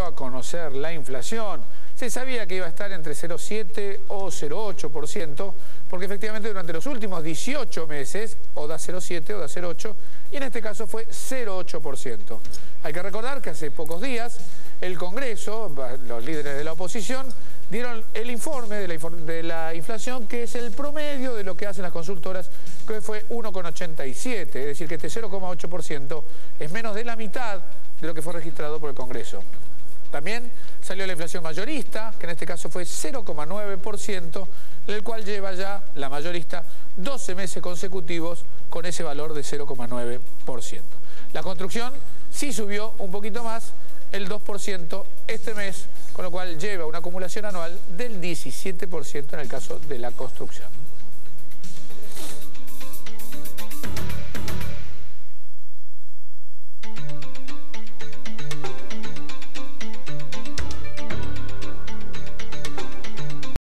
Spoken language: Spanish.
a conocer la inflación. Se sabía que iba a estar entre 0,7 o 0,8%, porque efectivamente durante los últimos 18 meses, o da 0,7 o da 0,8, y en este caso fue 0,8%. Hay que recordar que hace pocos días el Congreso, los líderes de la oposición, dieron el informe de la, de la, inflación, que es el promedio de lo que hacen las consultoras, que fue 1,87, es decir, que este 0,8% es menos de la mitad de lo que fue registrado por el Congreso. También salió la inflación mayorista, que en este caso fue 0,9%, el cual lleva ya la mayorista 12 meses consecutivos con ese valor de 0,9%. La construcción sí subió un poquito más, el 2% este mes, con lo cual lleva una acumulación anual del 17% en el caso de la construcción.